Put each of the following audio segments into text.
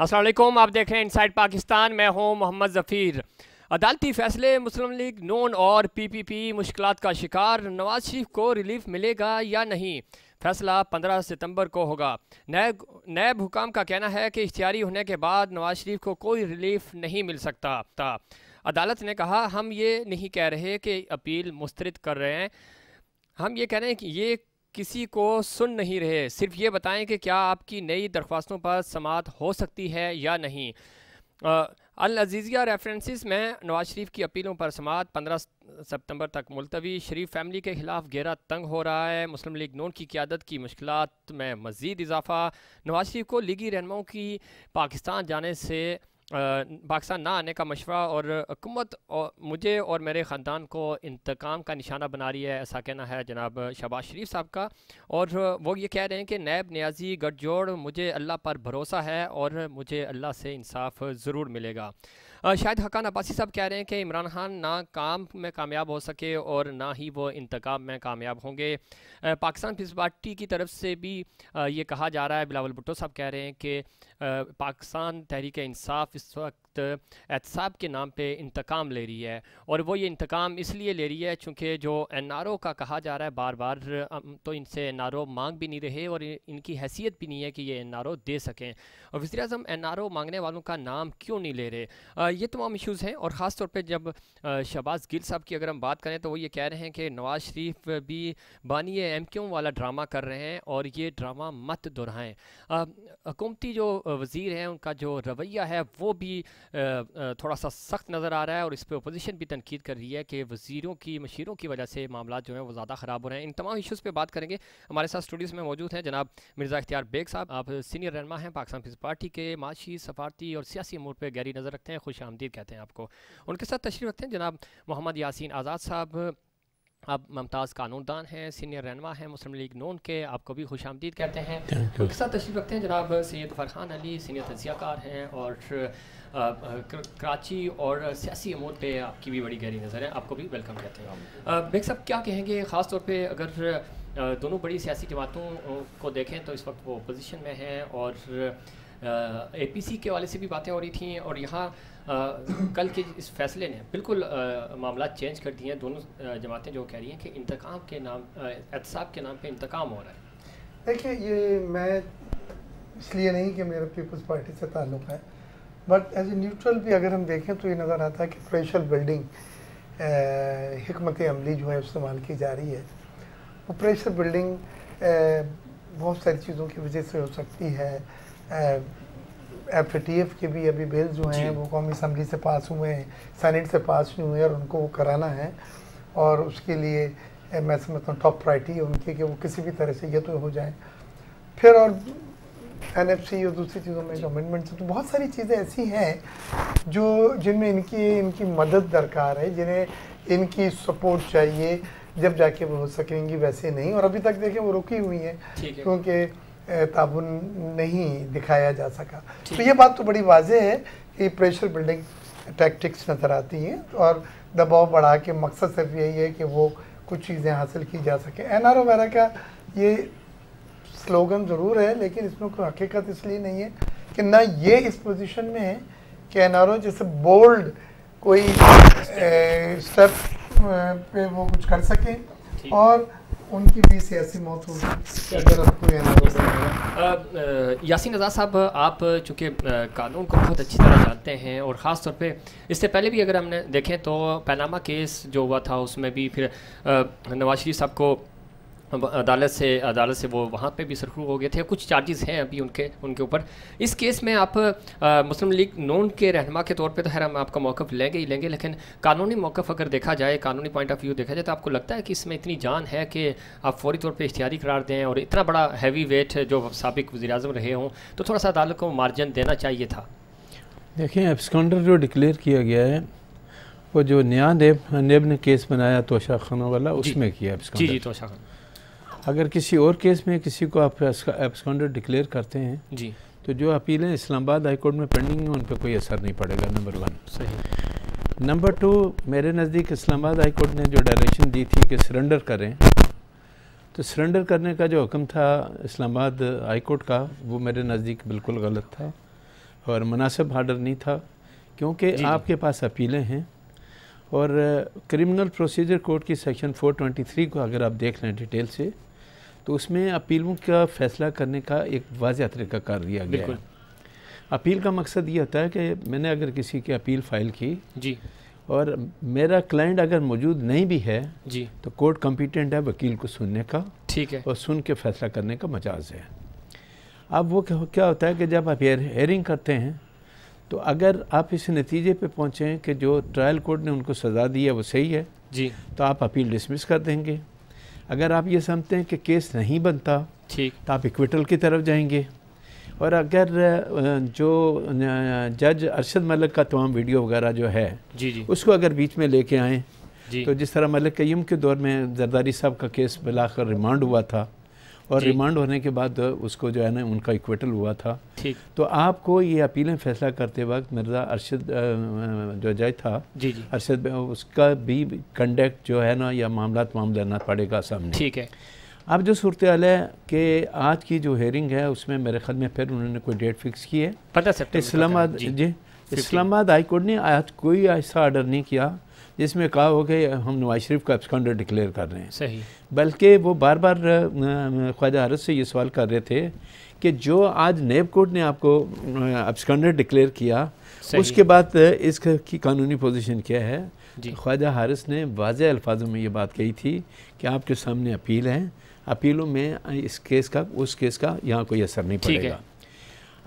असलम आप देख रहे हैं इनसाइड पाकिस्तान मैं हूँ मोहम्मद ज़फ़ीर। अदालती फैसले, मुस्लिम लीग, नून और पीपीपी मुश्किल का शिकार, नवाज़ शरीफ को रिलीफ मिलेगा या नहीं? फैसला 15 सितंबर को होगा। नैब नैब हुकाम का कहना है कि इख्तियारी होने के बाद नवाज़ शरीफ को कोई रिलीफ नहीं मिल सकता। था अदालत ने कहा, हम ये नहीं कह रहे कि अपील मुस्तरद कर रहे हैं। हम ये कह रहे हैं कि ये किसी को सुन नहीं रहे। सिर्फ़ ये बताएँ कि क्या आपकी नई दरख्वास्तों पर समात हो सकती है या नहीं? अल अजीज़िया रेफरेंसेस में नवाज़ शरीफ की अपीलों पर समात पंद्रह सितंबर तक मुलतवी। शरीफ फैमिली के ख़िलाफ़ गहरा तंग हो रहा है। मुस्लिम लीग नून की क्यादत की मुश्किल में मज़ीद इजाफा। नवाज़ शरीफ को लीगी रहनुमाओं की पाकिस्तान जाने से पाकिस्तान ना आने का मशवरा और हुकूमत मुझे और मेरे ख़ानदान को इंतकाम का निशाना बना रही है, ऐसा कहना है जनाब शहबाज शरीफ साहब का। और वो ये कह रहे हैं कि नैब न्याजी गठजोड़, मुझे अल्लाह पर भरोसा है और मुझे अल्लाह से इंसाफ ज़रूर मिलेगा। शायद हकान अब्बासी साहब कह रहे हैं कि इमरान खान ना काम में कामयाब हो सके और ना ही वो इंतकाम में कामयाब होंगे। पाकिस्तान पीस पार्टी की तरफ़ से भी ये कहा जा रहा है। बिलावल भुट्टो साहब कह रहे हैं कि पाकिस्तान तहरीक इंसाफ इस वक्त एहतसाब के नाम पे इंतकाम ले रही है और वो ये इंतकाम इसलिए ले रही है चूँकि जो एन आर ओ का कहा जा रहा है बार बार तो इनसे एन आर ओ मांग भी नहीं रहे और इनकी हैसियत भी नहीं है कि ये एन आर ओ दे सकें। और वजी अजम एन आर ओ मांगने वालों का नाम क्यों नहीं ले रहे? ये तमाम इशूज़ हैं और ख़ास तौर पर जब शहबाज गिल साहब की अगर हम बात करें तो वो ये कह रहे हैं कि नवाज़ शरीफ भी बानी एम क्यों वाला ड्रामा कर रहे हैं और ये ड्रामा मत दोहराएँ। हुकूमती जो वज़ीर हैं उनका जो रवैया है वो भी थोड़ा सा सख्त नज़र आ रहा है और इस पर अपोजिशन भी तनकीद कर रही है कि वज़ीरों की, मशीरों की वजह से मामला जो है वो ज़्यादा ख़राब हो रहे हैं। इन तमाम इशूज़ पर बात करेंगे। हमारे साथ स्टूडियोज़ में मौजूद हैं जनाब मिर्ज़ा इख्तियार बेग साहब। आप सीनियर रहनमा हैं, पाकिस्तान पीपल्स पार्टी के माशी, सफारती और सियासी अमूर पर गहरी नज़र रखते हैं, खुश आमदीद कहते हैं आपको। उनके साथ तशरीफ़ रखते हैं जनाब मोहम्मद यासिन आज़ाद साहब। आप ममताज़ कानूनदान हैं सीनियर रहनमा हैं मुस्लिम लीग नून के आपको भी खुश आमदीद कहते हैं। उनके साथ तशरीफ़ रखते हैं जनाब सैद फ़रखान अली सीनियर तजियाकार हैं और कराची और सियासी अमूर पे आपकी भी बड़ी गहरी नज़र है आपको भी वेलकम कहते हैं। बेग साहब क्या कहेंगे ख़ास तौर पे अगर दोनों बड़ी सियासी जमातों को देखें तो इस वक्त वो अपोजिशन में हैं और ए पी सी के वाले से भी बातें हो रही थी और यहाँ कल के इस फैसले ने बिल्कुल मामला चेंज कर दिए हैं दोनों जमातें जो कह रही हैं कि इंतकाम के नाम एहतसाब के नाम पे इंतकाम हो रहा है। देखिए, ये मैं इसलिए नहीं कि मेरा पीपल्स पार्टी से ताल्लुक़ है, बट एज ए न्यूट्रल भी अगर हम देखें तो ये नज़र आता है कि प्रेशर बिल्डिंग हमत अमली जो है इस्तेमाल की जा रही है। वो प्रेशर बिल्डिंग बहुत सारी चीज़ों की वजह से हो सकती है एफ़ टी एफ़ के भी अभी बिल जो हैं वो कौमी असम्बली से पास हुए हैं सैनेट से पास हुए हुए और उनको वो कराना है। और उसके लिए मैं समझता हूँ टॉप प्रायरिटी है उनकी कि वो किसी भी तरह से ये तो हो जाए। फिर और एन एफ़ सी और दूसरी चीज़ों में अमेंडमेंट तो बहुत सारी चीज़ें ऐसी हैं जो जिनमें इनकी इनकी मदद दरकार है जिन्हें इनकी सपोर्ट चाहिए जब जाके वो हो सकेंगी वैसे नहीं। और अभी तक देखें वो रुकी हुई हैं। क्योंकि ताबन नहीं दिखाया जा सका। तो ये बात तो बड़ी वाजह है कि प्रेशर बिल्डिंग टैक्टिक्स नज़र आती हैं और दबाव बढ़ा के मकसद सिर्फ़ यही है कि वो कुछ चीज़ें हासिल की जा सकें। एन आर वगैरह का ये स्लोगन ज़रूर है लेकिन इसमें कोई हकीकत इसलिए नहीं है कि ना ये इस पोजीशन में है कि एन आर ओ जैसे बोल्ड कोई स्टेप पे वो कुछ कर सकें और उनकी भी सियासी मौत होगी अगर आपको यासीन रजा साहब आप चूँकि कानून को बहुत अच्छी तरह जानते हैं और ख़ास तौर पे इससे पहले भी अगर हमने देखें तो पैनामा केस जो हुआ था उसमें भी फिर नवाज़ शरीफ साहब को अदालत से अदालत से वो वहाँ पे भी सरखरू हो गए थे। कुछ चार्जेस हैं अभी उनके उनके ऊपर। इस केस में आप मुस्लिम लीग नोन के रहनमा के तौर पे तो खैर हम आपका मौक़ लेंगे ही लेंगे लेकिन कानूनी मौक़ अगर देखा जाए कानूनी पॉइंट ऑफ़ व्यू देखा जाए तो आपको लगता है कि इसमें इतनी जान है कि आप फौरी तौर पर इख्तियारी करार दें और इतना बड़ा हैवी वेट जो सबक वजी अजम रहे हों तो थोड़ा सा अदालत को मार्जिन देना चाहिए था। देखें एब्सकॉन्डर जो डिक्लेयर किया गया है वो जो नया नेब नेब ने केस बनाया तोशा खाना वाला उसमें किया जी जी तोशा खाना अगर किसी और केस में किसी को आप एब्सकॉन्डर डिक्लेयर करते हैं जी। तो जो अपीलें इस्लामाबाद हाई कोर्ट में पेंडिंग हैं उन पर कोई असर नहीं पड़ेगा नंबर वन सही। नंबर टू मेरे नज़दीक इस्लामाबाद हाई कोर्ट ने जो डायरेक्शन दी थी कि सरेंडर करें तो सरेंडर करने का जो हुक्म था इस्लामाबाद हाई कोर्ट का वो मेरे नज़दीक बिल्कुल गलत था और मुनासिब आर्डर नहीं था क्योंकि आपके पास अपीलें हैं और क्रिमिनल प्रोसीजर कोड की सेक्शन 423 को अगर आप देख लें डिटेल से तो उसमें अपीलों का फैसला करने का एक वाजह तरीका कर दिया गया है। अपील का मकसद ये होता है कि मैंने अगर किसी की अपील फ़ाइल की जी। और मेरा क्लाइंट अगर मौजूद नहीं भी है जी। तो कोर्ट कम्पिटेंट है वकील को सुनने का ठीक है। और सुन के फैसला करने का मजाज है। अब वो क्या होता है कि जब आप हेयरिंग करते हैं तो अगर आप इस नतीजे पे पहुँचें कि जो ट्रायल कोर्ट ने उनको सज़ा दी है वो सही है जी। तो आप अपील डिसमिस कर देंगे। अगर आप ये समझते हैं कि केस नहीं बनता ठीक। तो आप इक्विटल की तरफ़ जाएँगे। और अगर जो जज अरशद मलिक का तमाम वीडियो वगैरह जो है जी जी। उसको अगर बीच में लेके आएँ तो जिस तरह मलिक कईम के दौर में जरदारी साहब का केस बिलाकर रिमांड हुआ था और रिमांड होने के बाद उसको जो है ना उनका इक्वेटल हुआ था। ठीक। तो आपको ये अपीलें फैसला करते वक्त मिर्ज़ा अरशद जो जज था जी जी। अरशद उसका भी कंडक्ट जो है ना या मामला मामला लेना पड़ेगा सामने। ठीक है। अब जो सूरत हाल है कि आज की जो हेयरिंग है उसमें मेरे ख्याल में फिर उन्होंने कोई डेट फिक्स की है। पता इस्लामाबाद जी। इस्लामाबाद हाई कोर्ट ने आज कोई ऐसा आर्डर नहीं किया जिसमें कहा हो कि हम नवाज़ शरीफ का एब्सकॉन्डर डिक्लेयर कर रहे हैं। सही। बल्कि वो बार बार ख्वाजा हरत से ये सवाल कर रहे थे कि जो आज नेब कोर्ट ने आपको एब्सकॉन्डर डिक्लेयर किया उसके बाद इसकी कानूनी पोजीशन क्या है? ख्वाजा हारिस ने वाज अल्फाजों में ये बात कही थी कि आपके सामने अपील है अपीलों में इस केस का उस केस का यहाँ कोई असर नहीं पड़ेगा।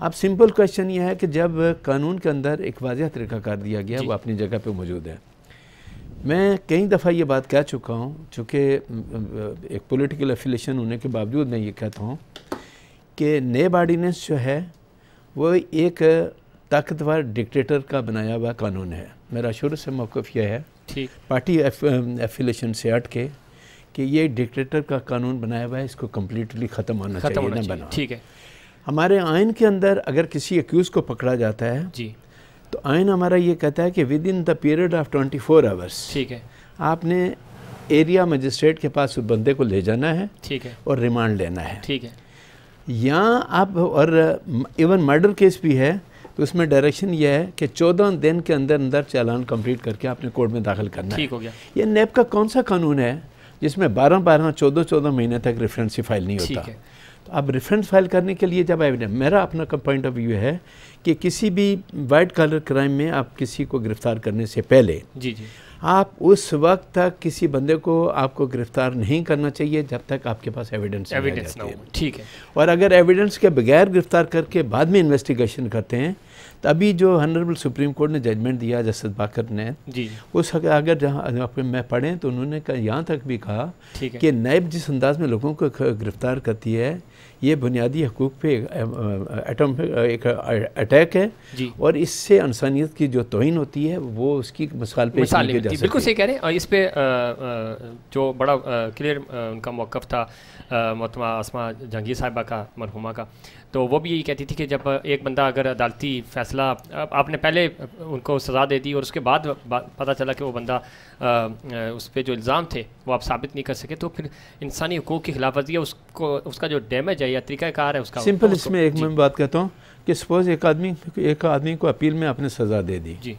अब सिंपल क्वेश्चन ये है कि जब कानून के अंदर एक वाजह तरीका कर दिया गया वो अपनी जगह पे मौजूद है। मैं कई दफ़ा ये बात कह चुका हूँ चूँकि एक पॉलिटिकल एफिलेशन होने के बावजूद मैं ये कहता हूँ कि नेब आर्डीनेंस जो है वो एक ताकतवर डिक्टेटर का बनाया हुआ कानून है। मेरा शुरू से मौक़ यह है ठीक। पार्टी एफिलेशन से हट के कि ये डिक्टेटर का कानून बनाया हुआ है इसको कम्प्लीटली ख़त्म होना चाहिए ना बना। ठीक है। हमारे आइन के अंदर अगर किसी एक्यूज़ को पकड़ा जाता है जी। तो आइन हमारा ये कहता है कि within the period of twenty four hours ठीक है। आपने एरिया मजिस्ट्रेट के पास उस बंदे को ले जाना है ठीक है। और रिमांड लेना है। ठीक है। यहाँ आप और इवन मर्डर केस भी है तो उसमें डायरेक्शन यह है कि चौदह दिन के अंदर अंदर चालान कंप्लीट करके आपने कोर्ट में दाखिल करना ठीक हो। गया। ये नेप का कौन सा कानून है जिसमें बारह बारह चौदह चौदह महीने तक रेफरेंस फ़ाइल नहीं होता? तो आप रेफरेंस फ़ाइल करने के लिए जब एविडेंस मेरा अपना पॉइंट ऑफ़ व्यू है कि किसी भी वाइट कलर क्राइम में आप किसी को गिरफ़्तार करने से पहले जी जी। आप उस वक्त तक किसी बंदे को आपको गिरफ़्तार नहीं करना चाहिए जब तक आपके पास एविडेंस एविडेंस ना हो। ठीक है। और अगर एविडेंस के बगैर गिरफ़्तार करके बाद में इन्वेस्टिगेशन करते हैं तो अभी जो हनरेबल सुप्रीम कोर्ट ने जजमेंट दिया जस्टिस बाकर ने जी उस अगर जहाँ में पढ़ें तो उन्होंने यहाँ तक भी कहा कि नैब जिस अंदाज में लोगों को गिरफ़्तार करती है ये बुनियादी हकूक़ पे एटम एक अटैक है जी। और इससे इंसानियत की जो तोहन होती है वो उसकी मिसाल पे मिसाल बिल्कुल सही कह रहे हैं। और इस पर जो बड़ा क्लियर उनका मौक़ था मोतमा आसमा जहांगीर साहिबा का मरहुमा का। तो वो भी यही कहती थी कि जब एक बंदा अगर अदालती फ़ैसला आपने पहले उनको सज़ा दे दी और उसके बाद पता चला कि वो बंदा उस पर जो इल्ज़ाम थे वो आप साबित नहीं कर सके तो फिर इंसानी हकूक़ की खिलाफ वर्जी है उसको उसका जो डैमेज है या तरीक़ाकार है उसका सिंपल इसमें एक मैं बात कहता हूँ कि सपोज़ एक आदमी एक आदमी को अपील में आपने सज़ा दे दी। जी।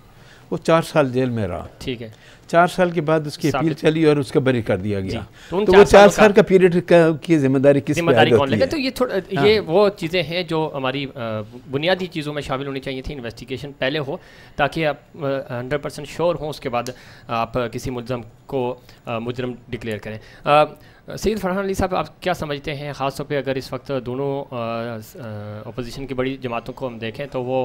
वो चार साल जेल में रहा। ठीक है। चार साल के बाद उसकी अपील चली और उसका बरी कर दिया गया। तो, तो वो चार साल का पीरियड की ज़िम्मेदारी किस ज़िम्मेदारी कौन लेगा तो ये थोड़ा हाँ। ये वो चीज़ें हैं जो हमारी बुनियादी चीज़ों में शामिल होनी चाहिए थी इन्वेस्टिगेशन पहले हो ताकि आप हंड्रेड परसेंट श्योर हों उसके बाद आप किसी मुलजम को मुजरम डिक्लेयर करें। सैद फरहान अली साहब आप क्या समझते हैं? ख़ास तौर पे अगर इस वक्त दोनों अपोजिशन की बड़ी जमातों को हम देखें तो वो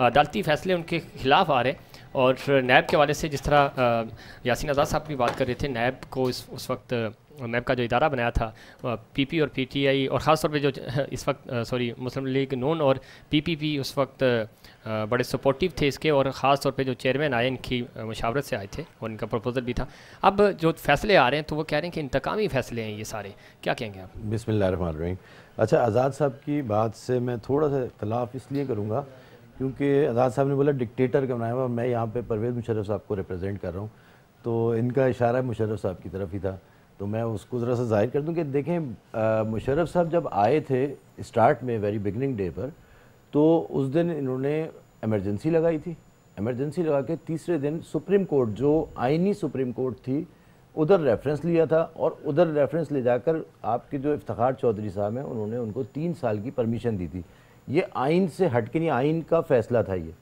अदालती फ़ैसले उनके ख़िलाफ़ आ रहे हैं। और नैब के हवाले से जिस तरह यासिन आज़ाद साहब भी बात कर रहे थे, नैब को इस, उस वक्त नैब का जो इदारा बनाया था पीपी और पीटीआई और ख़ास तौर पे जो, इस वक्त सॉरी, मुस्लिम लीग नून और पीपीपी उस वक्त बड़े सपोर्टिव थे इसके और ख़ास तौर पे जो चेयरमैन आए, इनकी मशावरत से आए थे और इनका प्रपोज़ल भी था। अब जो फैसले आ रहे हैं तो वो कह रहे हैं कि इंतकामी फ़ैसले हैं ये सारे। क्या कहेंगे आप? बिसमिल्ल अच्छा आज़ाद साहब की बात से मैं थोड़ा सा इख्तलाफ इसलिए करूँगा क्योंकि आज़ाद साहब ने बोला, डिक्टेटर का बनाया हुआ मैं यहाँ पे परवेज़ मुशर्रफ साहब को रिप्रेजेंट कर रहा हूँ। तो इनका इशारा मुशर्रफ साहब की तरफ़ ही था। तो मैं उसको ज़रा सा ज़ाहिर कर दूँ कि देखें मुशर्रफ साहब जब आए थे स्टार्ट में वेरी बिगनिंग डे पर तो उस दिन इन्होंने एमरजेंसी लगाई थी। एमरजेंसी लगा के तीसरे दिन सुप्रीम कोर्ट, जो आइनी सुप्रीम कोर्ट थी, उधर रेफरेंस लिया था और उधर रेफरेंस ले जाकर आपके जो इफ्तार चौधरी साहब हैं, उन्होंने उनको तीन साल की परमिशन दी थी। ये आइन से हट के नहीं, आइन का फैसला था ये।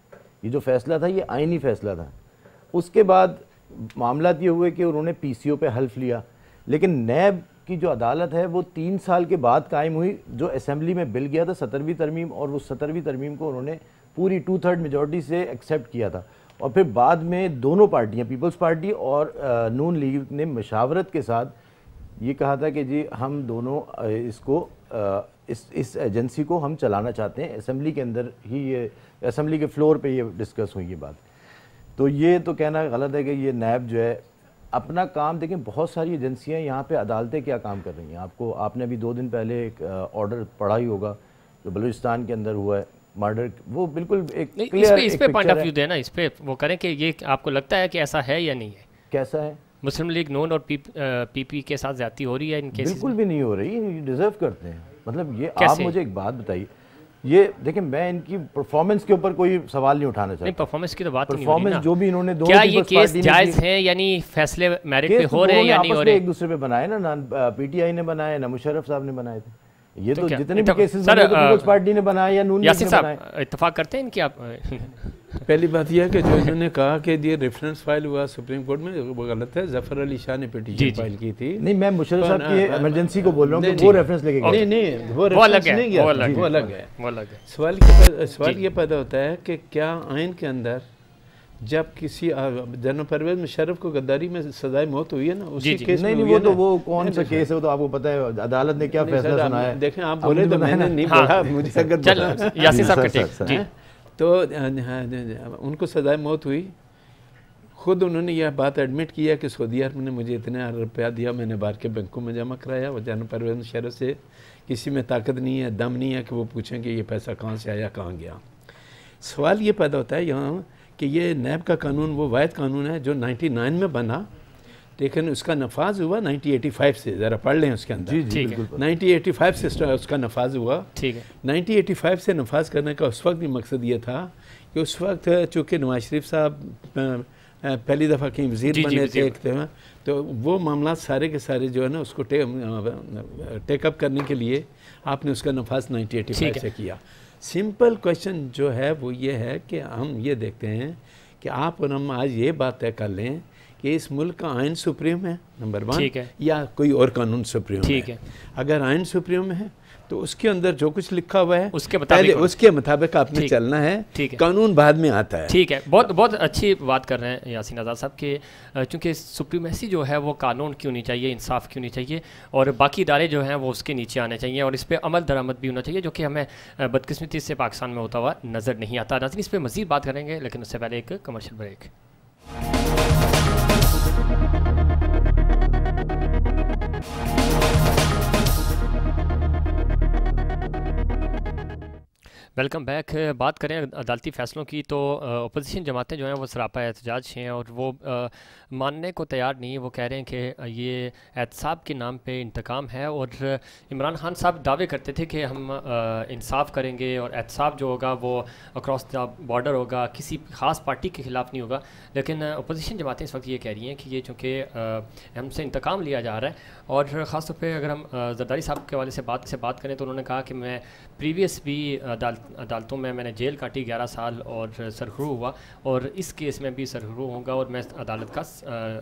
ये जो फैसला था, ये आइनी फैसला था। उसके बाद मामला ये हुए कि उन्होंने पीसीओ पे हल्फ लिया। लेकिन नैब की जो अदालत है, वो तीन साल के बाद कायम हुई। जो असम्बली में बिल गया था सत्रहवीं तरमीम, और वो सत्रहवीं तरमीम को उन्होंने पूरी टू थर्ड मेजोरिटी से एक्सेप्ट किया था। और फिर बाद में दोनों पार्टियाँ पीपल्स पार्टी और नून लीग ने मशावरत के साथ ये कहा था कि जी, हम दोनों इसको इस इस एजेंसी को हम चलाना चाहते हैं। असम्बली के अंदर ही ये असम्बली के फ्लोर पे ये डिस्कस हुई ये बात। तो ये तो कहना गलत है कि ये नैब जो है अपना काम देखें बहुत सारी एजेंसियाँ यहाँ पे अदालतें क्या काम कर रही हैं? आपको आपने अभी दो दिन पहले एक ऑर्डर पढ़ा ही होगा जो बलूचिस्तान के अंदर हुआ है मर्डर वो बिल्कुल एक नहीं, इस पे पॉइंट ऑफ़ व्यू देना इस पे वो करें कि ये आपको लगता है कि ऐसा है या नहीं है? कैसा है? मुस्लिम लीग नोन और पी पी के साथ ज़्यादा हो रही है इनके बिल्कुल भी नहीं हो रही डिजर्व करते हैं। मतलब ये आप मुझे एक बात बताइए। ये देखिए मैं इनकी परफॉर्मेंस के ऊपर कोई सवाल नहीं उठाना चाहता। नहीं परफॉर्मेंस की तो बात परफॉर्मेंस जो भी इन्होंने दो क्या ये केस जायज़ है यानी फैसले मेरिट पे हो रहे हैं या नहीं हो रहे? एक दूसरे पे बनाए ना ना पीटीआई ने बनाए ना मुशर्रफ साहब ने बनाए थे। ये तो, तो जितने भी केसेस पीपल्स पार्टी ने बनाए या नून यासिन साहब इत्तेफाक करते हैं इनकी आप? पहली बात यह है कि जो इन्होंने कहा कि ये रेफरेंस फ़ाइल हुआ सुप्रीम कोर्ट में वो गलत है। ज़फ़र अली शाह ने पिटीशन फ़ाइल की थी। नहीं मैं मुशर्रफ साहब की इमरजेंसी को बोल रहा हूँ वो रेफरेंस लेके नहीं नहीं वो अलग है वो अलग है वो अलग है सवाल सवाल ये पैदा होता है कि क्या आइन के अंदर जब किसी जनरल परवेज मुशर्रफ को गद्दारी में सजाए मौत हुई है ना उसी केस नहीं नहीं वो तो वो कौन सा केस है वो तो आपको पता है अदालत ने क्या फैसला सुनाया है। देखें आप बोले तो मैंने नहीं हाँ। बोला मुझे अगर यासिन साहब तो उनको सजाए मौत हुई। खुद उन्होंने यह बात एडमिट किया कि सऊदी अरब ने मुझे इतने रुपया दिया, मैंने बाहर के बैंकों में जमा कराया। वो जनरल परवेज मुशर्रफ से किसी में ताकत नहीं है, दम नहीं है कि वो पूछें कि ये पैसा कहाँ से आया, कहाँ गया। सवाल ये पैदा होता है यहाँ कि ये नैब का कानून, वो वायद कानून है जो 99 में बना। लेकिन उसका नफाज हुआ 1985 से ज़रा पढ़ लें उसके अंदर। जी जी नाइनटीन एटी फाइव से उसका नफाज हुआ। ठीक है। 1985 से नफाज करने का उस वक्त भी मकसद ये था कि उस वक्त चूँकि नवाज़ शरीफ साहब पहली दफ़ा कहीं वज़ीर बने थे एक तो वो मामला सारे के सारे जो है ना उसको टेकअप करने के लिए आपने उसका नफाज नाइनटीन से किया। सिंपल क्वेश्चन जो है वो ये है कि हम ये देखते हैं कि आप और हम आज ये बात तय कर लें कि इस मुल्क का आयन सुप्रीम है नंबर वन या कोई और कानून सुप्रीम ठीक है। अगर आयन सुप्रीम है तो उसके अंदर जो कुछ लिखा हुआ है उसके पहले उसके मुताबिक आपने चलना है ठीक है। कानून बाद में आता है। ठीक है। बहुत बहुत अच्छी बात कर रहे हैं यासीन आज़ाद साहब के चूँकि सुप्रीमेसी जो है वो कानून क्यों नहीं चाहिए इंसाफ क्यों नहीं चाहिए और बाकी इदारे जो हैं वो उसके नीचे आने चाहिए और इस पर अमल दरामद भी होना चाहिए जो कि हमें बदकस्मती से पाकिस्तान में होता हुआ नज़र नहीं आता। नाजिन इस पर मज़ीद बात करेंगे लेकिन उससे पहले एक कमर्शल ब्रेक वेलकम बैक। बात करें अदालती फ़ैसलों की तो अपोजिशन जमातें जो हैं वो सरापा एहतजाज हैं और वो आ, मानने को तैयार नहीं। वो कह रहे हैं कि ये एहतसाब के नाम पे इंतकाम है और इमरान खान साहब दावे करते थे कि हम इंसाफ करेंगे और एहतसाब जो होगा वो अक्रॉस द बॉर्डर होगा किसी ख़ास पार्टी के ख़िलाफ़ नहीं होगा। लेकिन अपोजिशन जमातें इस वक्त ये कह रही हैं कि ये चूँकि हमसे इंतकाम लिया जा रहा है और ख़ासतौर पर अगर हम जरदारी साहब के वाले से बात से बात करें तो उन्होंने कहा कि मैं प्रीवियस भी अदालत अदालतों में मैंने जेल काटी ग्यारह साल और सरखरू हुआ और इस केस में भी सरखरू होगा और मैं अदालत का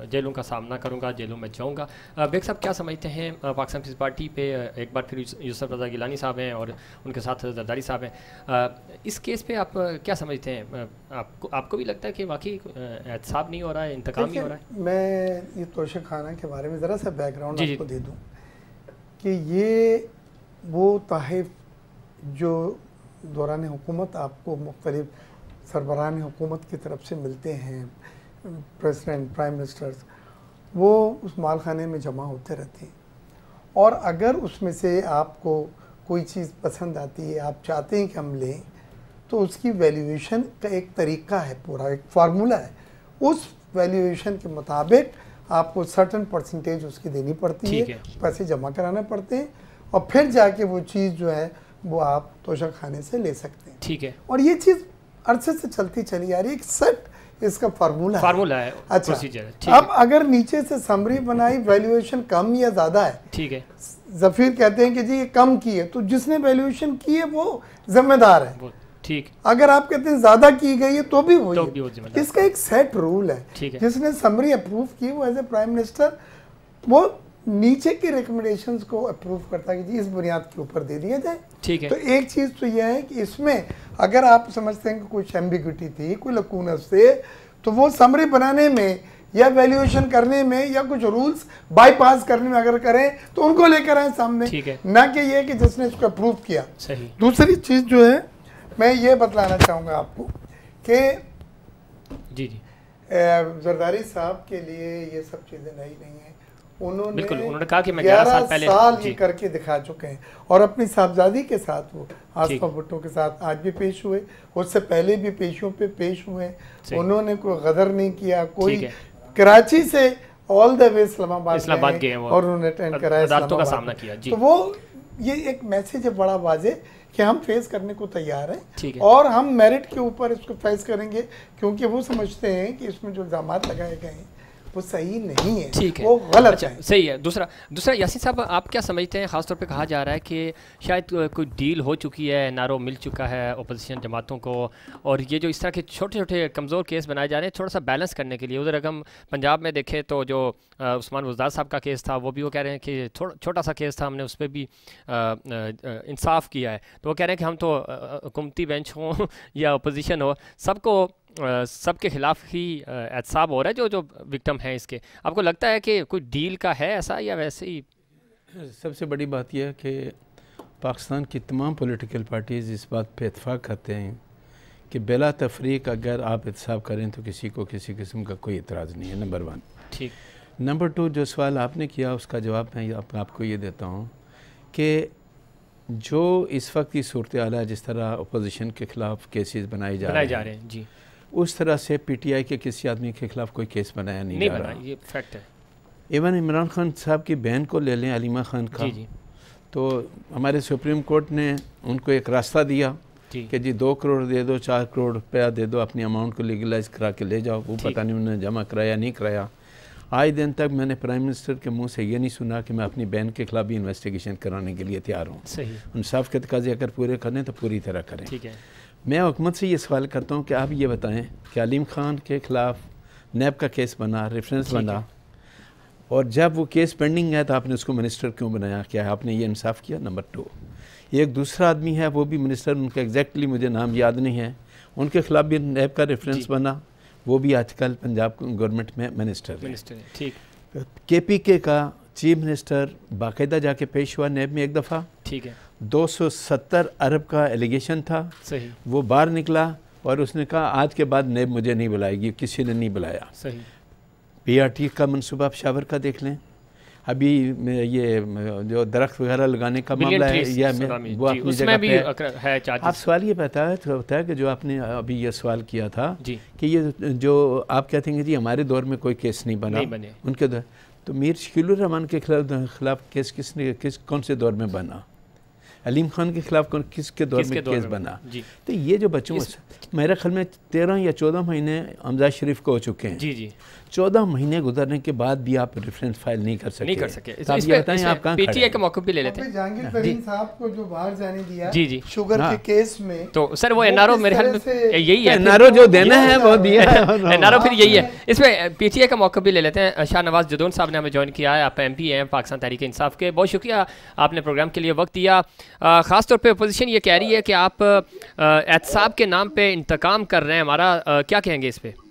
जेलों का सामना करूँगा जेलों में जाऊँगा। बेग साहब क्या समझते हैं पाकिस्तान पीस पार्टी पे एक बार फिर यूसफ रजा गिलानी साहब हैं और उनके साथ जरदारी साहब हैं। इस केस पे आप क्या समझते हैं आपको आपको भी लगता है कि वाकई एहतसाब नहीं हो रहा है इंतकाम नहीं हो रहा है? मैं ये तोशक खाना के बारे में ज़रा सा बैकग्राउंड आपको दे दूँ कि ये वो तहफ़ जो दौरान हुकूमत आपको मुख्तलिफ़ सरबराहान हुकूमत की तरफ़ से मिलते हैं प्रेसिडेंट प्राइम मिनिस्टर्स वो उस माल खाने में जमा होते रहते हैं। और अगर उसमें से आपको कोई चीज़ पसंद आती है आप चाहते हैं कि हम लें तो उसकी वैल्यूएशन का एक तरीका है पूरा एक फार्मूला है। उस वैल्यूएशन के मुताबिक आपको सर्टन परसेंटेज उसकी देनी पड़ती है, है। पैसे जमा कराने पड़ते हैं और फिर जाके वो चीज़ जो है वो आप तोशा खाने से ले सकते हैं। ठीक है। और ये चीज़ अरसे से चलती चली आ रही है। एक सेट इसका फार्मूला फार्मूला है अच्छा। प्रोसीजर ठीक है। अब अगर नीचे से समरी बनाई वैल्यूएशन कम या ज़्यादा है ठीक है। जफीर कहते हैं कि जी ये कम की है तो जिसने वैल्यूएशन की है वो जिम्मेदार है। ठीक। अगर आप कहते हैं ज़्यादा की गई है तो भी तो भी वो जिम्मेदार। इसका एक सेट रूल है। है। जिसने समरी अप्रूव की वो एज ए प्राइम मिनिस्टर वो नीचे की रिकमेंडेशन को अप्रूव करता है कि जी इस बुनियाद के ऊपर दे दिया जाए। ठीक है। तो एक चीज़ तो यह है कि इसमें अगर आप समझते हैं कि कुछ एम्बिग्यूटी थी कोई लकूनस थे तो वो समरी बनाने में या वैल्यूएशन करने में या कुछ रूल्स बाईपास करने में अगर करें तो उनको लेकर आए सामने। ठीक है। ना कि ये कि जिसने इसको अप्रूव किया। सही। दूसरी चीज़ जो है मैं ये बतलाना चाहूँगा आपको कि जी जी। जरदारी साहब के लिए ये सब चीज़ें नई नहीं हैं उन्होंने बिल्कुल, उन्होंने कहा कि मैं 11 साल पहले- साल। ये करके दिखा चुके हैं और अपनी साहबजादी के साथ वो। आसफा भुट्टो के साथ आज भी पेश हुए उससे पहले भी पेशियों पे पेश हुए उन्होंने कोई गदर नहीं किया कोई कराची से all the way Islamabad Islamabad गए। और उन्होंने अटेंड कराया अदालतों का सामना किया, जी। तो वो ये एक मैसेज है बड़ा वाजे कि हम फेस करने को तैयार हैं है। और हम मेरिट के ऊपर इसको फेस करेंगे क्योंकि वो समझते हैं कि इसमें जो इल्ज़ाम लगाए गए हैं वो सही नहीं है। ठीक है। वो गलत अच्छा, है। सही है। दूसरा दूसरा यासीन साहब आप क्या समझते हैं? खासतौर पे कहा जा रहा है कि शायद कोई डील हो चुकी है नारो मिल चुका है अपोजिशन जमातों को और ये जो इस तरह के छोटे छोटे कमज़ोर केस बनाए जा रहे हैं थोड़ा सा बैलेंस करने के लिए उधर अगर हम पंजाब में देखें तो जो उस्मान वजदार साहब का केस था वो भी वो कह रहे हैं कि थोड़ा छोटा सा केस था हमने उस पर भी इंसाफ किया है। तो वो कह रहे हैं कि हम तो हुकूमती बेंच हों या अपोजिशन हो सबको अ, सबके खिलाफ ही एहतसाब हो रहा है जो जो विक्टम हैं इसके। आपको लगता है कि कोई डील का है ऐसा या वैसे ही? सबसे बड़ी बात यह है कि पाकिस्तान की तमाम पॉलिटिकल पार्टीज़ इस बात पर इतफाक़ करते हैं कि बिला तफरीक अगर आप एहतसाब करें तो किसी को किसी किस्म का कोई इतराज़ नहीं है नंबर वन। ठीक। नंबर टू जो सवाल आपने किया उसका जवाब मैं आप, आपको ये देता हूँ कि जो इस वक्त की सूरत हाल है जिस तरह अपोजिशन के ख़िलाफ़ केसेस बनाए जा रहे हैं जी। उस तरह से पीटीआई के किसी आदमी के खिलाफ कोई केस बनाया नहीं, नहीं जा रहा। ये फैक्ट है। इवन इमरान खान साहब की बहन को ले लें अलीमा खान का। जी जी। तो हमारे सुप्रीम कोर्ट ने उनको एक रास्ता दिया कि जी दो करोड़ दे दो चार करोड़ रुपया दे दो अपनी अमाउंट को लीगलाइज करा के ले जाओ। वो पता नहीं उन्होंने जमा कराया नहीं कराया। आज दिन तक मैंने प्राइम मिनिस्टर के मुँह से ये नहीं सुना कि मैं अपनी बहन के खिलाफ भी इन्वेस्टिगेशन कराने के लिए तैयार हूँ। इंसाफ के तकाजे अगर पूरे करें तो पूरी तरह करें। ठीक है। मैं हुकूमत से ये सवाल करता हूँ कि आप ये बताएँ कि अलीम खान के खिलाफ नैब का केस बना रेफरेंस बना और जब वो केस पेंडिंग है तो आपने उसको मिनिस्टर क्यों बनाया? क्या आपने ये इंसाफ किया? नंबर टू एक दूसरा आदमी है वो भी मिनिस्टर उनका एग्जैक्टली मुझे नाम याद नहीं है। उनके खिलाफ भी नैब का रेफरेंस बना वो भी आजकल पंजाब गवर्नमेंट में मिनिस्टर मिनिस्टर ठीक। के पी के का चीफ मिनिस्टर बाकायदा जाके पेश हुआ नैब में एक दफ़ा। ठीक है। 270 अरब का एलिगेशन था। सही। वो बाहर निकला और उसने कहा आज के बाद नेब मुझे नहीं बुलाएगी किसी ने नहीं बुलाया। सही। पीआरटी का मनसूबा आप शावर का देख लें। अभी ये जो दरख्त वगैरह लगाने का मामला है या मैं- वो अपनी जगह भी पे है। आप सवाल ये पता है तो होता है कि जो आपने अभी ये सवाल किया था कि ये जो आप कहते हैं कि जी हमारे दौर में कोई केस नहीं बना। नहीं बने। उनके दौर तो मीर शकील रहमान के खिलाफ खिलाफ केस किसने किस कौन से दौर में बना? अलीम खान के खिलाफ कौन किसके दौर किसमें? केस बना तो ये जो बच्चों मेरे ख्याल में तेरह या चौदह महीने अमजाद शरीफ को हो चुके हैं। जी जी। चौदह महीने गुजरने के बाद भी आप रेफरेंस फ़ाइल नहीं कर सके नहीं कर सके। तो आप ये बताएँ आप कहाँ हैं? का मौका भी ले लेते हैं। जहांगीर तरीन साहब को जो बाहर जाने दिया जी, जी। शुगर हाँ। के केस में। तो सर वो एनआरओ मेरे ख्याल में यही है। एनआरओ जो देना है वो दिया है। एनआरओ फिर यही है। इसमें पीटीआई का मौका भी ले लेते हैं। शाह नवाज़ जदौन साहब ने हमें ज्वाइन किया है। आप एमपी हैं पाकिस्तान तहरीक इंसाफ के। बहुत शुक्रिया आपने प्रोग्राम के लिए वक्त दिया। अ, खास तौर पे अपोजिशन ये कह रही है कि आप एहतसाब के नाम पे इंतकाम कर रहे हैं। हमारा क्या कहेंगे इस पे?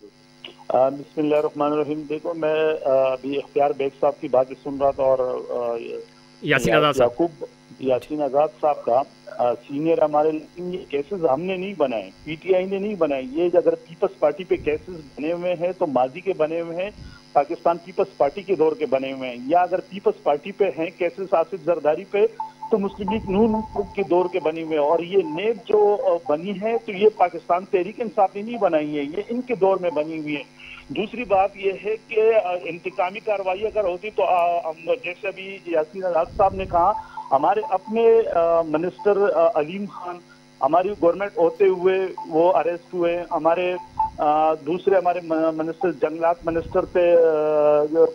बिस्मिल्लाहिर्रहमानिर्रहीम। देखो मैं अभी इख्तियार बेग साहब की बातें सुन रहा था और यासीन आज़ाद याकूब यासीन आज़ाद साहब का सीनियर हमारे लेकिन ये केसेस हमने नहीं बनाए पीटीआई ने नहीं बनाए। ये अगर पीपल्स पार्टी पे केसेस बने हुए हैं तो माजी के बने हुए हैं पाकिस्तान पीपल्स पार्टी के दौर के बने हुए हैं। या अगर पीपल्स पार्टी पे हैं केसेस आसिफ जरदारी पे तो मुस्लिम लीग नून के दौर के बने हुए हैं। और ये नेब जो बनी है तो ये पाकिस्तान तहरीक इंसाफ ने नहीं बनाई है ये इनके दौर में बनी हुई है। दूसरी बात यह है कि इंतकामी कार्रवाई अगर होती तो जैसे अभी यासीन आज़ाद साहब ने कहा, हमारे अपने मिनिस्टर अलीम खान, हमारी गवर्नमेंट होते हुए वो अरेस्ट हुए, हमारे दूसरे हमारे मिनिस्टर, जंगलात मिनिस्टर थे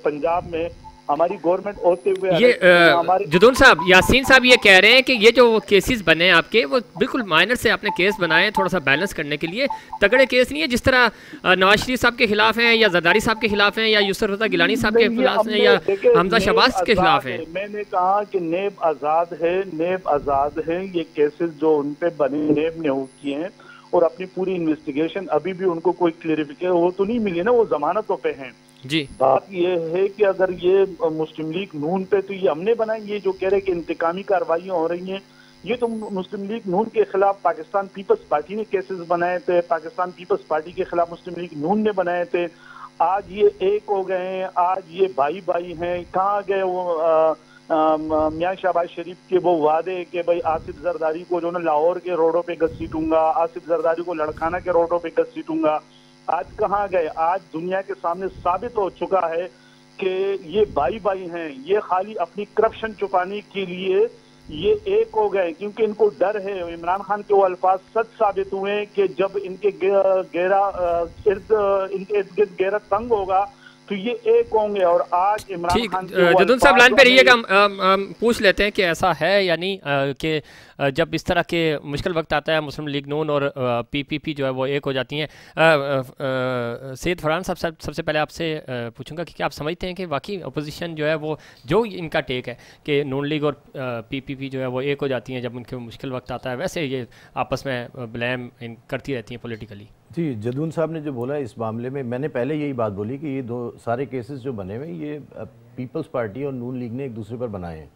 पंजाब में हमारी गवर्नमेंट होते हुए ये जुदून साहब यासीन साहब ये कह रहे हैं कि ये जो केसेस बने हैं आपके वो बिल्कुल माइनर से आपने केस बनाए थोड़ा सा बैलेंस करने के लिए। तगड़े केस नहीं है जिस तरह नवाज़ शरीफ साहब के खिलाफ हैं या जरदारी साहब के खिलाफ हैं या यूसर रजा गिलानी साहब के खिलाफ हैं या हमजा शबाज के खिलाफ हैं। मैंने कहा कि नेब आज़ाद है नेब आज़ाद है ये केसेस जो उन पे बने नेब ने किए हैं और अपनी पूरी इन्वेस्टिगेशन अभी भी उनको कोई क्लियरिफिकेशन वो तो नहीं मिली ना वो जमानतों पे हैं। जी। बात यह है कि अगर ये मुस्लिम लीग नून पे तो ये हमने बनाई, ये जो कह रहे हैं कि इंतकामी कार्रवाइयाँ हो रही हैं, ये तो मुस्लिम लीग नून के खिलाफ पाकिस्तान पीपल्स पार्टी ने केसेस बनाए थे, पाकिस्तान पीपल्स पार्टी के खिलाफ मुस्लिम लीग नून ने बनाए थे, आज ये एक हो गए हैं, आज ये भाई भाई हैं, कहाँ गए वो मियाँ शहबाज शरीफ के वो वादे कि भाई आसिफ जरदारी को जो ना लाहौर के रोडों पे घसीटूँगा आसिफ जरदारी को लड़खाना के रोडों पे घसीटूँगा आज कहाँ गए? आज दुनिया के सामने साबित हो चुका है कि ये बाई बाई हैं, ये खाली अपनी करप्शन छुपाने के लिए ये एक हो गए, क्योंकि इनको डर है। इमरान खान के वो अल्फाज सच साबित हुए कि जब इनके गहरा इर्द, इनके इर्द गिर्द गहरा तंग होगा तो ये एक होंगे और आज इमरान खान जदुन साहब लाइन पे रहिएगा पूछ लेते हैं कि ऐसा है या नहीं कि जब इस तरह के मुश्किल वक्त आता है मुस्लिम लीग नून और पीपीपी जो है वो एक हो जाती हैं। सैद फरहान साहब सब, सबसे पहले आपसे पूछूँगा कि क्या आप समझते हैं कि वाकई अपोजिशन जो है वो जो इनका टेक है कि नून लीग और पीपीपी जो है वो एक हो जाती हैं जब उनके मुश्किल वक्त आता है वैसे ये आपस में ब्लेम करती रहती हैं पोलिटिकली जी, जदून साहब ने जो बोला इस मामले में, मैंने पहले यही बात बोली कि ये दो सारे केसेस जो बने हुए ये पीपल्स पार्टी और नून लीग ने एक दूसरे पर बनाए हैं।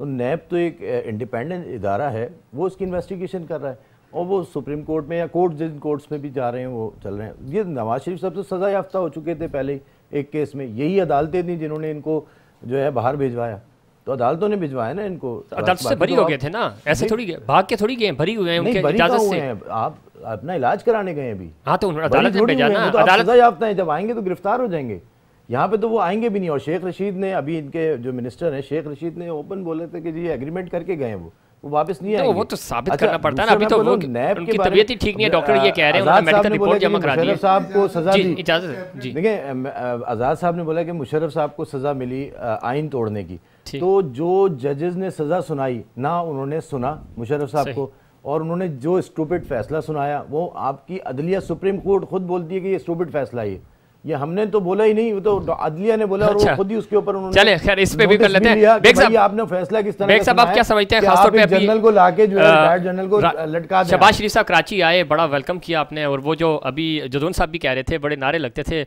तो नैब तो एक इंडिपेंडेंट इदारा है, वो उसकी इन्वेस्टिगेशन कर रहा है और वो सुप्रीम कोर्ट में या कोर्ट, जिन कोर्ट्स में भी जा रहे हैं, वो चल रहे हैं। ये नवाज़ शरीफ साहब तो सज़ा याफ्ता हो चुके थे पहले एक केस में, यही अदालतें थी जिन्होंने इनको जो है बाहर भेजवाया। तो अदालतों ने भिजवाया ना इनको। अदालत से भरी हो गए थे ना? ऐसे थोड़ी गए भाग के थोड़ी गए भरी हुए हैं उनके इजाज़त से। आप अपना इलाज कराने गए अभी। हाँ तो अदालत में तो अदालत याफ्ता है। जब आएँगे तो गिरफ़्तार हो जाएँगे। यहाँ पे तो वो आएँगे भी नहीं। और शेख रशीद ने अभी इनके जो मिनिस्टर हैं शेख रशीद ने ओपन बोले थे कि जी एग्रीमेंट करके गए हैं वो। वो वापस नहीं तो वो तो साबित अच्छा, करना पड़ता है ना अभी तो वो उनकी तबीयत ही ठीक नहीं है डॉक्टर ये कह रहे हैं मेडिकल रिपोर्ट जमा करा दी साहब को सजा दी। इजाज़त जी। देखिए आज़ाद साहब ने बोला कि मुशर्रफ साहब को सजा मिली आइन तोड़ने की। तो जो जजेस ने सजा सुनाई ना उन्होंने सुना मुशर्रफ साहब को और उन्होंने जो स्टूपिड फैसला सुनाया वो आपकी अदलिया सुप्रीम कोर्ट खुद बोलती है कि ये स्टूपिड फैसला है ये हमने तो बोला ही नहीं वो तो अदलिया ने बोला अच्छा। और वो खुद ही उसके ऊपर उन्होंने चले खैर इस पे भी कर लेते हैं। बेग साहब आपने फैसला किस तरह साहब आप क्या समझते हैं खासतौर पे जनरल को लाके जो है जनरल को लटका दिया। शबाज शरीफ साहब कराची आए बड़ा वेलकम किया आपने और वो जो अभी जदून साहब भी कह रहे थे बड़े नारे लगते थे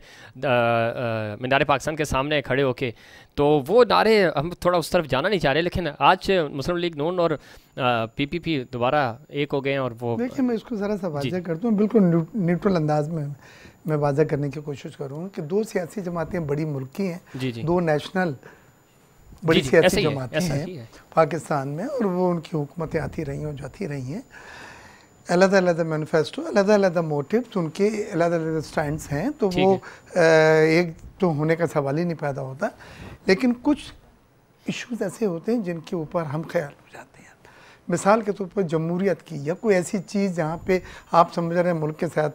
मीनार पाकिस्तान के सामने खड़े होके। तो वो नारे हम थोड़ा उस तरफ़ जाना नहीं चाह रहे लेकिन आज मुस्लिम लीग नून और पीपीपी दोबारा एक हो गए और वो देखिए मैं इसको ज़रा सा वाजह करता हूँ बिल्कुल न्यूट्रल अंदाज में। मैं वाजा करने की कोशिश करूँ कि दो सियासी जमातें बड़ी मुल्की हैं। दो नेशनल बड़ी सियासी जमातें हैं है। पाकिस्तान में और वो उनकी हुकूमतें आती रही हैं और जाती रही हैं अलग अलग मैनिफेस्टो अलग अलग मोटिव उनके अलग अलग स्टैंड हैं तो वो एक तो होने का सवाल ही नहीं पैदा होता लेकिन कुछ इश्यूज़ ऐसे होते हैं जिनके ऊपर हम ख्याल हो जाते हैं मिसाल के तौर पर जमहूरियत की या कोई ऐसी चीज़ जहाँ पे आप समझ रहे हैं मुल्क के साथ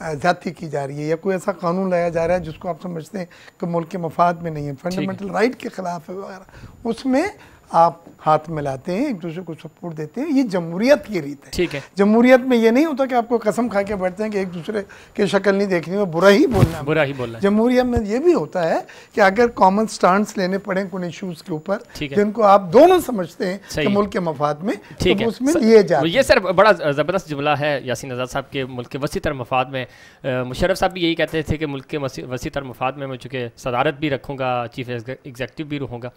ज़्यादती की जा रही है या कोई ऐसा कानून लाया जा रहा है जिसको आप समझते हैं कि मुल्क के मफाद में नहीं है। फंडामेंटल राइट के ख़िलाफ़ है वगैरह। उसमें आप हाथ मिलाते हैं एक दूसरे को सपोर्ट देते हैं ये जमहूरियत की रीत है। ठीक है। जमहूरियत में ये नहीं होता कि आपको कसम खा के बैठते हैं कि एक दूसरे की शक्ल नहीं देखनी है बुरा ही बोलना बुरा ही बोलना जमहूरियत में ये भी होता है कि अगर कॉमन स्टांड लेने पड़े कुछ इशूज के ऊपर जिनको आप दोनों समझते हैं कि मुल्क के मफाद में ठीक तो उसमें ये जा ये सर बड़ा ज़बरदस्त जुमला है यासिन आज़ाद साहब के मुल्क के वसी तर मफाद में। मुशरफ साहब भी यही कहते थे कि मुल्क के वसी तर मफाद में मैं चूँकि सदारत भी रखूँगा चीफ एग्जेक्टिव भी रहूँगा।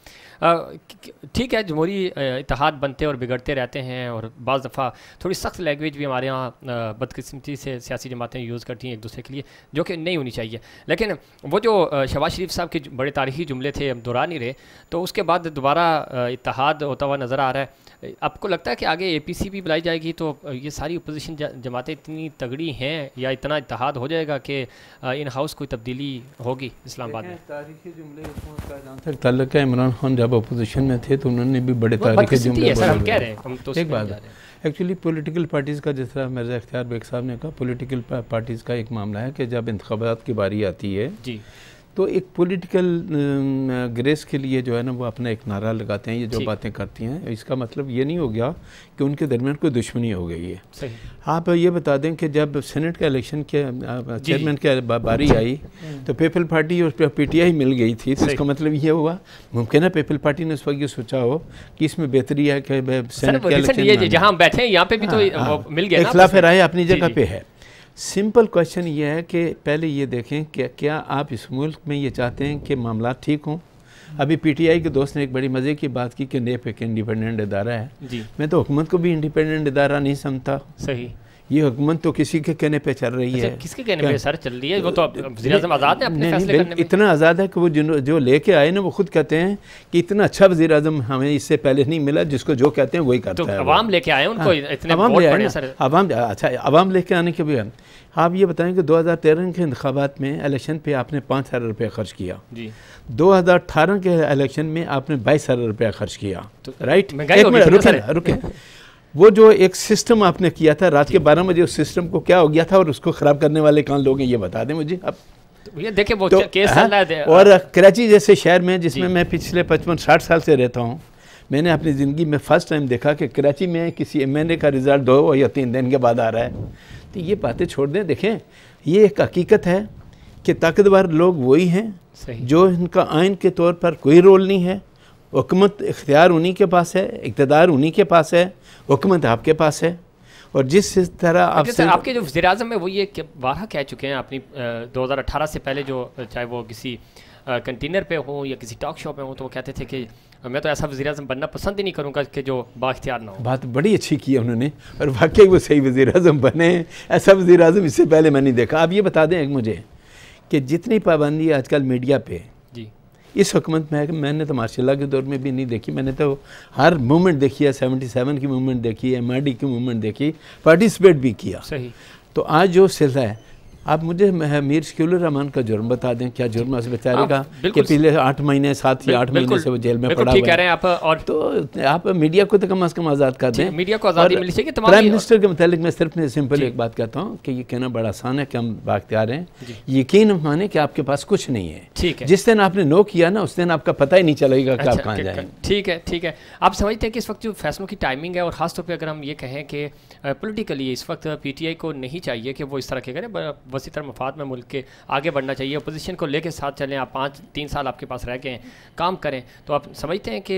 ठीक है, जमहूरी इतिहाद बनते और बिगड़ते रहते हैं और बज़ दफ़ा थोड़ी सख्त लैंग्वेज भी हमारे यहाँ बदकस्मती से सियासी जमातें यूज़ करती हैं एक दूसरे के लिए, जो कि नहीं होनी चाहिए। लेकिन वो जो शबाज शरीफ साहब के बड़े तारीखी जुमले थे हम दोहरा नहीं रहे तो उसके बाद दोबारा इतिहाद होता हुआ नज़र आ रहा है। आपको लगता है कि आगे ए पी सी भी बुलाई जाएगी? तो ये सारी अपोजिशन जमातें इतनी तगड़ी हैं या इतना इतिहाद हो जाएगा कि इन हाउस कोई तब्दीली होगी इस्लामाबाद में? तारीखी जुमले तक तल्लक इमरान खान जब अपोजिशन में थे तो तो उन्होंने भी बड़े तारीख जुमले हम बोले कह रहे हैं तो एक बात है। एक्चुअली पॉलिटिकल पार्टीज़ का जिस तरह मिर्ज़ा इख्तियार बेग साहब ने कहा पॉलिटिकल पार्टीज़ का एक मामला है कि जब इंतबात की बारी आती है जी। तो एक पॉलिटिकल ग्रेस के लिए जो है ना वो अपना एक नारा लगाते हैं ये जो बातें करती हैं इसका मतलब ये नहीं हो गया कि उनके दरमियान कोई दुश्मनी हो गई है। सही। आप ये बता दें कि जब सेनेट का इलेक्शन के चेयरमैन के बारी आई तो पीपल पार्टी और पीटीआई मिल गई थी तो इसका मतलब ये हुआ मुमकिन है पीपल पार्टी ने उस वक्त ये सोचा हो कि इसमें बेहतरी है कि सेनेट का इलेक्शन जहाँ बैठे यहाँ पे भी तो हाँ, हाँ। मिल गया में। राय अपनी जगह। पे है। सिंपल क्वेश्चन ये है कि पहले ये देखें कि क्या आप इस मुल्क में ये चाहते हैं कि मामला ठीक हों? अभी पीटीआई के दोस्त ने एक बड़ी मज़े की बात की कि नेप एक इंडिपेंडेंट इदारा है। जी। मैं तो हुकूमत को भी इंडिपेंडेंट इदारा नहीं समझता। सही। ये हुकूमत तो किसी के कहने पे चल रही अच्छा, है। किसके कहने पे सर चल रही है? वो तो वज़ीर आज़म आज़ाद है अपने फैसले करने में। इतना आज़ाद है कि वो जिन जो लेके आए ना वो खुद कहते हैं कि इतना अच्छा वज़ीर आज़म हमें इससे पहले नहीं मिला जिसको जो कहते हैं वही करता तो है अवाम लेके आए उनको? हाँ, इतने अवाम ले आए अवाम अच्छा अवाम लेके आने के भी आप ये बताएँ कि 2013 के इंतबात में इलेक्शन पे आपने पाँच हज़ार रुपया खर्च किया। जी। 2018 के इलेक्शन में आपने बाईस हज़ार रुपया खर्च किया। तो राइट? रुके रुके। वो जो एक सिस्टम आपने किया था रात के बारह बजे उस सिस्टम को क्या हो गया था और उसको ख़राब करने वाले कौन लोग हैं ये बता दें मुझे अब तो ये देखिए वो तो, केस हाँ, और कराची जैसे शहर में जिसमें मैं पिछले पचपन साठ साल से रहता हूँ मैंने अपनी ज़िंदगी में फ़र्स्ट टाइम देखा कि कराची में किसी एमएनए का रिज़ल्ट दो या तीन दिन के बाद आ रहा है। तो ये बातें छोड़ दें देखें ये एक हकीकत है कि ताकतवर लोग वही हैं जो इनका आइन के तौर पर कोई रोल नहीं है हुकूमत इख्तियार उन्हीं के पास है इकतदार उन्हीं के पास है हुकूमत आपके पास है। और जिस तरह आप सर आपके जो वजी अजम है वो ये बारह कह चुके हैं अपनी दो हज़ार अठारह से पहले जो चाहे वो किसी कंटेनर पे हो या किसी टॉक शो पे हो तो वो कहते थे कि मैं तो ऐसा वजी अजम बनना पसंद ही नहीं करूँगा कि जो बाख्तियार ना हो। बात बड़ी अच्छी की है उन्होंने और वाकई वो सही वज़ी अजम बने ऐसा वज़ी अजम इससे पहले मैंने देखा। आप ये बता दें मुझे कि जितनी पाबंदी आजकल मीडिया पे जी इस हुकूमत में है कि मैंने तो माशाला के दौर में भी नहीं देखी मैंने तो हर मूवमेंट देखी है सेवेंटी सेवन की मूवमेंट देखी है एम की मूवमेंट देखी पार्टिसिपेट भी किया। सही। तो आज जो सिलसिला है आप मुझे मीर शकील रहमान का जुर्म बता दें क्या जुर्म है उस बेचारे का? कि पिछले आठ महीने सात या आठ महीने से वो जेल में पड़ा ठीक हुआ कह है। रहे हैं आप और तो आप मीडिया को तो कम अज कम आज़ाद कर दें। मीडिया को आज़ादी मिलनी चाहिए, प्राइम मिनिस्टर के मतलब मैं सिर्फ़ सिंपल एक बात कहता हूँ कि ये कहना बड़ा आसान है कि हम बाख्तियार हैं। यकीन माने कि आपके पास कुछ नहीं है। ठीक है। जिस दिन आपने नो किया ना उस दिन आपका पता ही नहीं चलेगा कि आप अच्छा, कहाँ जाएँगे ठीक है ठीक है। आप समझते हैं कि इस वक्त जो फैसलों की टाइमिंग है और खासतौर पर अगर हम ये कहें कि पॉलिटिकली इस वक्त पीटीआई को नहीं चाहिए कि वो इस तरह के करें वसी तर मफाद में मुल्क के आगे बढ़ना चाहिए अपोजिशन को लेके साथ चलें आप पाँच, तीन साल आपके पास रह गए हैं, काम करें। तो आप समझते हैं कि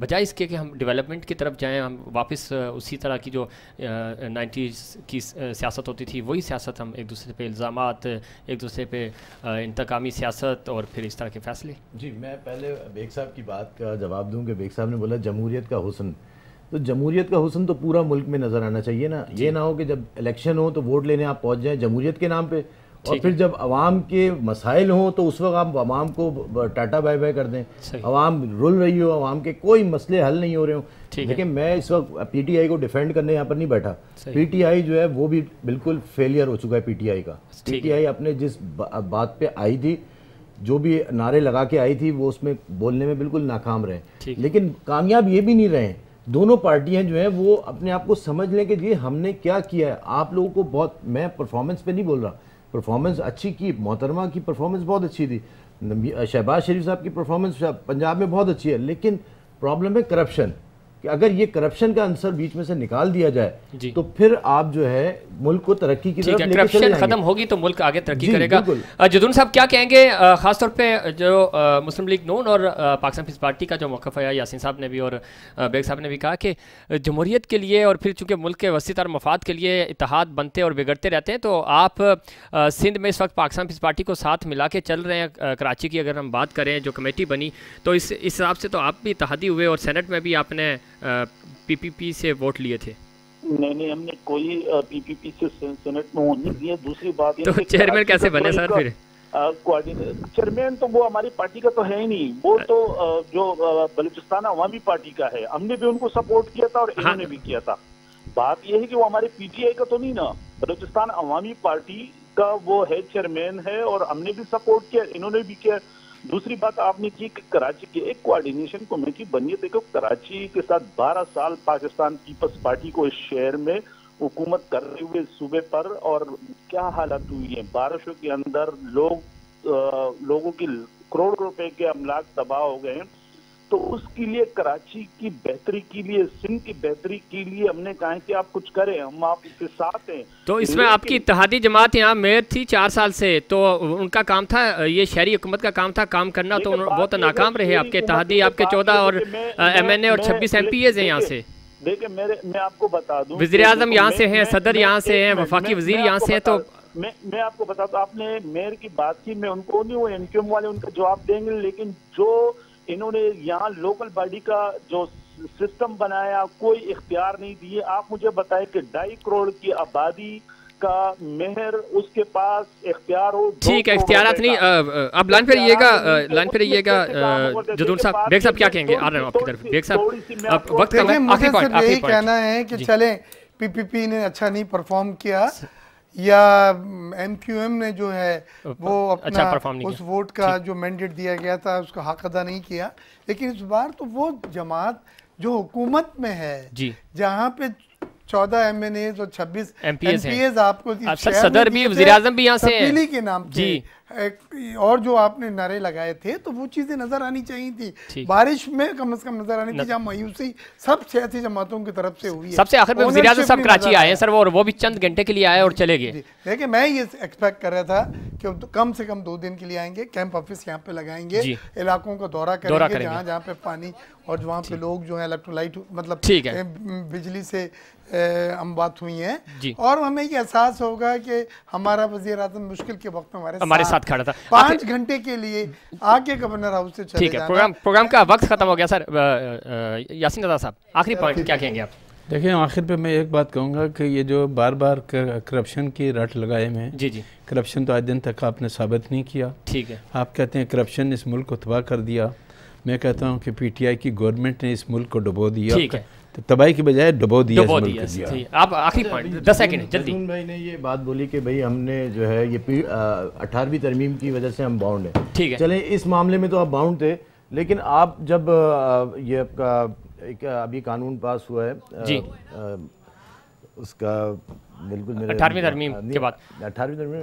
बजाय इसके कि हम डेवलपमेंट की तरफ़ जाएँ, हम वापस उसी तरह की जो नाइन्टीज़ की सियासत होती थी, वही सियासत हम एक दूसरे पर इल्ज़ाम एक दूसरे पर इंतकामी सियासत और फिर इस तरह के फैसले। जी, मैं पहले बेग साहब की बात का जवाब दूँ कि बेग साहब ने बोला, जमहूरियत का हुसन। तो जमहूरियत का हुसन तो पूरा मुल्क में नज़र आना चाहिए ना। ये ना हो कि जब इलेक्शन हो तो वोट लेने आप पहुँच जाएँ जमहूरियत के नाम पे। और फिर जब आवाम के मसाइल हों तो उस वक्त आप आवाम को टाटा बाय बाय कर दें। अवाम रुल रही हो अवाम के कोई मसले हल नहीं हो रहे हो। लेकिन मैं इस वक्त पीटीआई को डिफेंड करने यहाँ पर नहीं बैठा। पीटीआई जो है वो भी बिल्कुल फेलियर हो चुका है पीटीआई का। पीटीआई अपने जिस बा- बात पे आई थी जो भी नारे लगा के आई थी वो उसमें बोलने में बिल्कुल नाकाम रहे। लेकिन कामयाब ये भी नहीं रहे। दोनों पार्टियाँ जो हैं, वो अपने आप को समझ लें कि जी हमने क्या किया है? आप लोगों को बहुत, मैं परफॉर्मेंस पे नहीं बोल रहा। परफॉर्मेंस अच्छी की, मोहतरमा की परफॉर्मेंस बहुत अच्छी थी। शहबाज शरीफ साहब की परफॉर्मेंस पंजाब में बहुत अच्छी है, लेकिन प्रॉब्लम है करप्शन कि अगर ये करप्शन का आंसर बीच में से निकाल दिया जाए तो फिर आप जो है मुल्क को तरक्की की तरफ़ करप्शन खत्म होगी तो मुल्क आगे तरक्की करेगा। जदून साहब क्या कहेंगे खासतौर खास तौर पे जो मुस्लिम लीग नून और पाकिस्तान पीस पार्टी का जो मौकफ है यासिन साहब ने भी और बेग साहब ने भी कहा कि जमहूरियत के लिए और फिर चूँकि मुल्क के वसी तर मफाद के लिए इतिहाद बनते और बिगड़ते रहते हैं तो आप सिंध में इस वक्त पाकिस्तान पीस पार्टी को साथ मिला के चल रहे हैं कराची की अगर हम बात करें जो कमेटी बनी तो इस हिसाब से तो आप भी इतिहादी हुए और सेनेट में भी आपने पीपीपी से वोट लिए थे। नहीं नहीं हमने कोई पीपीपी से सेनेट में होने नहीं दिया। दूसरी बात तो चेयरमैन कैसे बने तो सर फिर? कोऑर्डिनेटर चेयरमैन तो वो हमारी पार्टी का तो है ही नहीं। वो तो जो बलूचिस्तान अवामी पार्टी का है। हमने भी उनको सपोर्ट किया था और हाँ। इन्होंने भी किया था। बात यह है कि वो हमारे पीटीआई का तो नहीं ना। बलूचिस्तान अवामी पार्टी का वो है चेयरमैन है और हमने भी सपोर्ट किया इन्होंने भी किया। दूसरी बात आपने की कि कराची की एक कोऑर्डिनेशन कमेटी बनी है देखो कराची के साथ 12 साल पाकिस्तान पीपल्स पार्टी को इस शहर में हुकूमत कर रहे हुए सूबे पर और क्या हालत हुई है? बारिशों के अंदर लोग आ, लोगों की करोड़ रुपए के अमलाक तबाह हो गए हैं। तो उसके लिए कराची की बेहतरी के लिए सिंध की बेहतरी के लिए हमने कहा कि आप कुछ करें हम आपके साथ हैं। तो इसमें आपकी इतिहादी जमात यहाँ मेयर थी चार साल से तो उनका काम था ये शहरी हुकूमत का काम था काम करना तो वो तो नाकाम रहे आपके इतिहादी आपके चौदह और एम एन ए और छब्बीस एम पी एज हैं यहाँ से। देखिए मेरे मैं आपको बता दूँ वज़ीर आज़म यहाँ से हैं सदर यहाँ से हैं वफाकी वज़ीर यहाँ से हैं तो मैं मैं आपको बता हूँ आपने मेयर की बात की मैं उनको नहीं वो एनक्यूएम वाले उनका जवाब देंगे लेकिन जो इन्होंने यहाँ लोकल बॉडी का जो सिस्टम बनाया कोई इख्तियार नहीं दिए। आप मुझे बताएँ कि ढाई करोड़ की आबादी का मेहर उसके पास इख्तियार हो ठीक है इख्तियार नहीं अब लाइन पे रहिएगा लाइन पे रहिएगा जदूर साहब बेग साहब क्या कहेंगे आ रहे हैं आपकी तरफ़ बेग साहब। अब वक्त यही कहना है कि चले पीपीपी ने अच्छा नहीं परफॉर्म किया। या एमक्यूएम क्यू एम ने जो है वो अपना अच्छा उस वोट का जो मैंडेट दिया गया था उसका हक अदा नहीं किया। लेकिन इस बार तो वो जमात जो हुकूमत में है जहाँ पे चौदह एम एन एज और छब्बीस एम पी एस आपको सदर भी वजी भी यहाँ से के नाम जी। और जो आपने नारे लगाए थे तो वो चीज़ें नज़र आनी चाहिए थी। बारिश में कम से कम नज़र आनी थी जहाँ मायूसी सब सियासी जमातों की तरफ़ से हुई है। सबसे आखिर में वजी सब कराची आए हैं सर वो वो भी चंद घंटे के लिए आए और चले गए। देखिए मैं ये एक्सपेक्ट कर रहा था कि कम से कम दो दिन के लिए आएँगे कैंप ऑफ़िस यहाँ पे लगाएँगे इलाकों का दौरा करेंगे जहाँ जहाँ पे पानी और वहाँ पे लोग जो है इलेक्ट्रोलाइट मतलब ठीक है। बिजली से हम बात हुई है। और हमें ये एहसास होगा कि हमारा वज़ीर आज़म मुश्किल के वक्त हमारे हमारे साथ खड़ा था। पाँच घंटे के लिए आके गवर्नर हाउस से ठीक है प्रोग्राम प्रोग्राम का वक्त खत्म हो गया सर। यासिन दादा साहब आखिरी पॉइंट क्या कहेंगे आप देखिए आखिर पे मैं एक बात कहूँगा कि ये जो बार बार करप्शन की रट लगाए में जी जी। करप्शन तो आज दिन तक आपने साबित नहीं किया। ठीक है। आप कहते हैं करप्शन इस मुल्क को तबाह कर दिया। मैं कहता हूँ कि पीटीआई की गवर्नमेंट ने इस मुल्क को डुबो दिया। ठीक है। तो तबाही की बजाय डुबो दिया डुबो दिया। आप आखिरी पॉइंट दस सेकंड जल्दी। भाई ने ये बात बोली कि भाई हमने जो है ये अठारहवीं तरमीम की वजह से हम बाउंड हैं। ठीक है। चले इस मामले में तो आप बाउंड थे लेकिन आप जब ये आपका एक अभी कानून पास हुआ है जी। उसका बिल्कुल अठारहवीं तरमीम के बाद। अठारहवीं तरमीम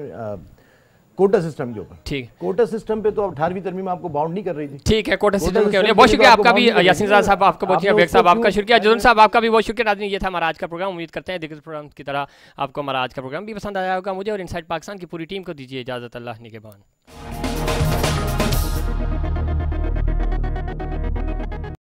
कोटा सिस्टम के ऊपर। ठीक। कोटा सिस्टम पे तो अठारहवीं तरमीम आपको बाउंड नहीं कर रही थी। ठीक है कोटा सिस्टम के लिए बहुत शुक्रिया आपका भी यासिन साहब आपका बहुत शुक्रिया साहब आपका शुक्रिया। जुर्म साहब आपका भी बहुत शुक्रिया। आदमी ये था हमारा आज का प्रोग्राम उम्मीद करते हैं दिग्गज प्रोग्राम की तरह आपको हमारा आज का प्रोग्राम भी पसंद आया होगा मुझे और इनसाइड पाकिस्तान की पूरी टीम को दीजिए इजाज़त। अल्लाह निगेबान।